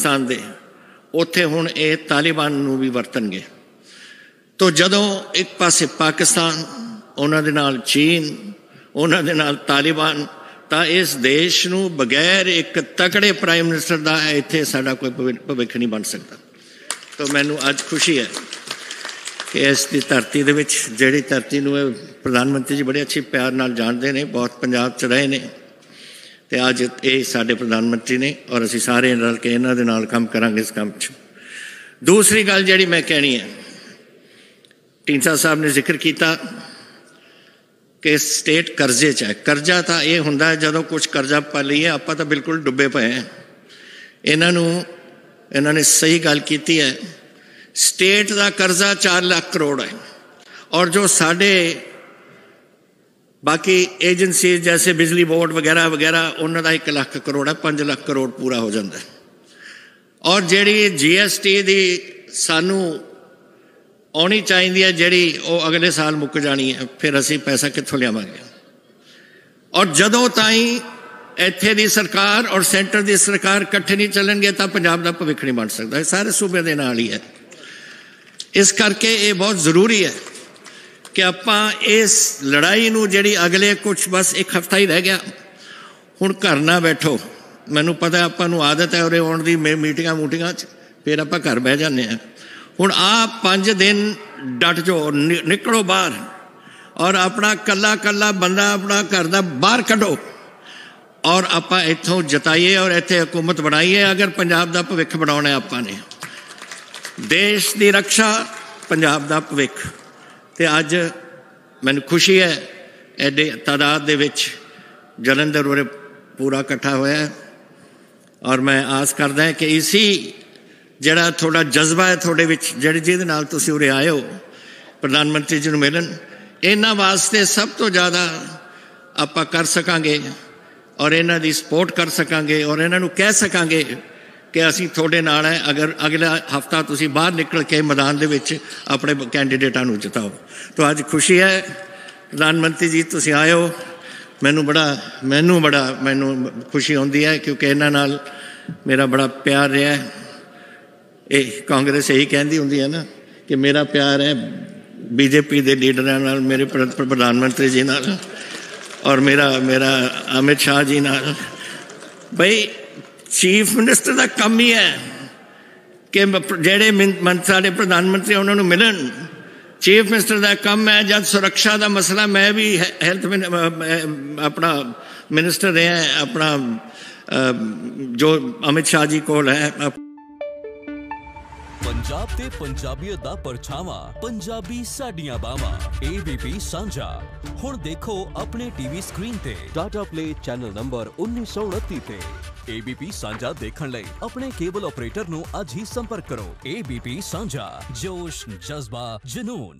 ਪਾਕਿਸਤਾਨ ਦੇ ਉੱਥੇ ਹੁਣ ਇਹ ਤਾਲਿਬਾਨ ਨੂੰ ਵੀ ਵਰਤਣਗੇ। ਤੋ ਜਦੋਂ ਇੱਕ ਪਾਸੇ ਪਾਕਿਸਤਾਨ, ਉਹਨਾਂ ਦੇ ਨਾਲ ਚੀਨ, ਉਹਨਾਂ ਦੇ ਨਾਲ ਤਾਲਿਬਾਨ, ਤਾਂ ਇਸ ਦੇਸ਼ ਨੂੰ ਬਗੈਰ ਇੱਕ ਤਕੜੇ ਪ੍ਰਾਈਮ ਮਿਨਿਸਟਰ ਦਾ ਇੱਥੇ ਸਾਡਾ ਕੋਈ ਭਵਿੱਖ ਨਹੀਂ ਬਣ ਸਕਦਾ। ਤਾਂ ਮੈਨੂੰ ਅੱਜ ਖੁਸ਼ੀ ਹੈ ਕਿ ਇਸ ਦੀ ਧਰਤੀ ਦੇ ਵਿੱਚ, ਜਿਹੜੀ ਧਰਤੀ ਨੂੰ ਇਹ ਪ੍ਰਧਾਨ ਮੰਤਰੀ ਜੀ ਬੜੇ ਅੱਛੇ ਪਿਆਰ ਨਾਲ ਜਾਣਦੇ ਨੇ, ਬਹੁਤ ਪੰਜਾਬ 'ਚ ਰਹੇ ਨੇ ਤੇ ਅੱਜ ਇਹ ਸਾਡੇ ਪ੍ਰਧਾਨ ਮੰਤਰੀ ਨੇ ਔਰ ਅਸੀਂ ਸਾਰੇ ਰਲ ਕੇ ਇਹਨਾਂ ਦੇ ਨਾਲ ਕੰਮ ਕਰਾਂਗੇ ਇਸ ਕੰਮ 'ਚ। ਦੂਸਰੀ ਗੱਲ ਜਿਹੜੀ ਮੈਂ ਕਹਿਣੀ ਹੈ ਢੀਂਸਾ ਸਾਹਿਬ ਨੇ ਜ਼ਿਕਰ ਕੀਤਾ ਕਿ ਸਟੇਟ ਕਰਜ਼ੇ 'ਚ ਹੈ। ਕਰਜ਼ਾ ਤਾਂ ਇਹ ਹੁੰਦਾ ਜਦੋਂ ਕੁਝ ਕਰਜ਼ਾ ਪਾ ਲਈਏ, ਆਪਾਂ ਤਾਂ ਬਿਲਕੁਲ ਡੁੱਬੇ ਪਏ ਹਾਂ। ਇਹਨਾਂ ਨੂੰ, ਇਹਨਾਂ ਨੇ ਸਹੀ ਗੱਲ ਕੀਤੀ ਹੈ, ਸਟੇਟ ਦਾ ਕਰਜ਼ਾ 4 ਲੱਖ ਕਰੋੜ ਹੈ। ਔਰ ਜੋ ਸਾਡੇ ਬਾਕੀ ਏਜੰਸੀ ਜੈਸੇ ਬਿਜਲੀ ਬੋਰਡ ਵਗੈਰਾ ਵਗੈਰਾ, ਉਹਨਾਂ ਦਾ 1 ਲੱਖ ਕਰੋੜ ਹੈ 5 ਲੱਖ ਕਰੋੜ ਪੂਰਾ ਹੋ ਜਾਂਦਾ ਔਰ ਜਿਹੜੀ ਜੀਐਸਟੀ ਦੀ ਸਾਨੂੰ ਆਉਣੀ ਚਾਹੀਦੀ ਹੈ, ਜਿਹੜੀ ਉਹ ਅਗਲੇ ਸਾਲ ਮੁੱਕ ਜਾਣੀ ਹੈ, ਫਿਰ ਅਸੀਂ ਪੈਸਾ ਕਿੱਥੋਂ ਲਿਆਵਾਂਗੇ? ਔਰ ਜਦੋਂ ਤਾਈਂ ਇੱਥੇ ਦੀ ਸਰਕਾਰ ਔਰ ਸੈਂਟਰ ਦੀ ਸਰਕਾਰ ਇਕੱਠੇ ਨਹੀਂ ਚੱਲਣਗੇ, ਤਾਂ ਪੰਜਾਬ ਦਾ ਭਵਿੱਖ ਨਹੀਂ ਬਣ ਸਕਦਾ। ਇਹ ਸਾਰੇ ਸੂਬੇ ਦੇ ਨਾਲ ਹੀ ਹੈ। ਇਸ ਕਰਕੇ ਇਹ ਬਹੁਤ ਜ਼ਰੂਰੀ ਹੈ ਕਿ ਆਪਾਂ ਇਸ ਲੜਾਈ ਨੂੰ ਜਿਹੜੀ ਅਗਲੇ ਕੁਝ ਬਸ ਇੱਕ ਹਫਤਾ ਹੀ ਰਹਿ ਗਿਆ, ਹੁਣ ਘਰ ਨਾ ਬੈਠੋ। ਮੈਨੂੰ ਪਤਾ ਆਪਾਂ ਨੂੰ ਆਦਤ ਹੈ ਉਰੇ ਆਉਣ ਦੀ ਮੀਟਿੰਗਾਂ ਮੂਟਿੰਗਾਂ 'ਚ, ਫਿਰ ਆਪਾਂ ਘਰ ਬਹਿ ਜਾਂਦੇ ਆ ਹੁਣ ਆ 5 ਦਿਨ ਡਟ ਜੋ ਨਿਕਲੋ ਬਾਹਰ ਔਰ ਆਪਣਾ ਕੱਲਾ ਕੱਲਾ ਬੰਦਾ ਆਪਣਾ ਘਰ ਦਾ ਬਾਹਰ ਕੱਢੋ। ਔਰ ਆਪਾਂ ਇੱਥੋਂ ਜਤਾਈਏ ਔਰ ਇੱਥੇ ਹਕੂਮਤ ਬਣਾਈਏ, ਅਗਰ ਪੰਜਾਬ ਦਾ ਭਵਿੱਖ ਬਣਾਉਣਾ ਆਪਾਂ ਨੇ। ਦੇਸ਼ ਦੀ ਰੱਖਿਆ, ਪੰਜਾਬ ਦਾ ਭਵਿੱਖ। ਤੇ ਅੱਜ ਮੈਨੂੰ ਖੁਸ਼ੀ ਹੈ, ਐਡੇ ਤਾਦਾਦ ਦੇ ਵਿੱਚ ਜਲੰਧਰ ਉਰੇ ਪੂਰਾ ਇਕੱਠਾ ਹੋਇਆ ਔਰ ਮੈਂ ਆਸ ਕਰਦਾ ਹਾਂ ਕਿ ਇਸੀ ਜਿਹੜਾ ਤੁਹਾਡਾ ਜਜ਼ਬਾ ਹੈ, ਤੁਹਾਡੇ ਵਿੱਚ ਜਿਹੜੇ ਜਿਹਦੇ ਨਾਲ ਤੁਸੀਂ ਉਰੇ ਆਏ ਹੋ, ਪ੍ਰਧਾਨ ਮੰਤਰੀ ਜੀ ਨੂੰ ਮਿਲਣ, ਇਹਨਾਂ ਵਾਸਤੇ ਸਭ ਤੋਂ ਜ਼ਿਆਦਾ ਆਪਾਂ ਕਰ ਸਕਾਂਗੇ ਔਰ ਇਹਨਾਂ ਦੀ ਸਪੋਰਟ ਕਰ ਸਕਾਂਗੇ ਔਰ ਇਹਨਾਂ ਨੂੰ ਕਹਿ ਸਕਾਂਗੇ ਕਿ ਅਸੀਂ ਤੁਹਾਡੇ ਨਾਲ ਹੈ, ਅਗਰ ਅਗਲਾ ਹਫਤਾ ਤੁਸੀਂ ਬਾਹਰ ਨਿਕਲ ਕੇ ਮੈਦਾਨ ਦੇ ਵਿੱਚ ਆਪਣੇ ਕੈਂਡੀਡੇਟਾਂ ਨੂੰ ਜਿਤਾਓ। ਤਾਂ ਅੱਜ ਖੁਸ਼ੀ ਹੈ। ਪ੍ਰਧਾਨ ਮੰਤਰੀ ਜੀ, ਤੁਸੀਂ ਆਏ ਹੋ। ਮੈਨੂੰ ਬੜਾ ਮੈਨੂੰ ਬੜਾ, ਮੈਨੂੰ ਖੁਸ਼ੀ ਹੁੰਦੀ ਹੈ ਕਿਉਂਕਿ ਇਹਨਾਂ ਨਾਲ ਮੇਰਾ ਬੜਾ ਪਿਆਰ ਰਿਹਾ ਇਹ ਕਾਂਗਰਸ ਇਹੀ ਕਹਿੰਦੀ ਹੁੰਦੀ ਹੈ ਨਾ ਕਿ ਮੇਰਾ ਪਿਆਰ ਹੈ ਬੀਜੇਪੀ ਦੇ ਲੀਡਰਾਂ ਨਾਲ, ਮੇਰੇ ਪ੍ਰਧਾਨ ਮੰਤਰੀ ਜੀ ਨਾਲ ਔਰ ਮੇਰਾ ਮੇਰਾ ਅਮਿਤ ਸ਼ਾਹ ਜੀ ਨਾਲ। ਬਈ ਚੀਫ ਮਿਨਿਸਟਰ ਦਾ ਕੰਮ ਹੀ ਹੈ ਕਿ ਜਿਹੜੇ ਸਾਡੇ ਪ੍ਰਧਾਨ ਮੰਤਰੀ ਉਹਨਾਂ ਨੂੰ ਮਿਲਣ ਚੀਫ ਮਿਨਿਸਟਰ ਦਾ ਕੰਮ ਹੈ ਜਦ ਸੁਰੱਖਿਆ ਦਾ ਮਸਲਾ ਮੈਂ ਵੀ ਹੈਲਥ ਆਪਣਾ ਮਿਨਿਸਟਰ ਰਿਹਾ ਆਪਣਾ ਜੋ ਅਮਿਤ ਸ਼ਾਹ ਜੀ ਕੋਲ ਹੈ ਪੰਜਾਬ ਤੇ ਪੰਜਾਬੀਅਤ ਦਾ ਪਰਛਾਵਾਂ ਪੰਜਾਬੀ ਸਾਡੀਆਂ ਬਾਵਾਂ ABP ਸਾਂਝਾ। ਹੁਣ ਦੇਖੋ ਆਪਣੇ ਟੀਵੀ ਸਕਰੀਨ ਤੇ। ਟਾਟਾ ਪਲੇ ਚੈਨਲ ਨੰਬਰ 1929 ਤੇ। ABP ਸਾਂਝਾ ਦੇਖਣ ਲਈ ਆਪਣੇ ਕੇਬਲ ਆਪਰੇਟਰ ਨੂੰ ਅੱਜ ਹੀ ਸੰਪਰਕ ਕਰੋ। ABP ਸਾਂਝਾ ਜੋਸ਼ ਜਜ਼ਬਾ ਜਨੂਨ।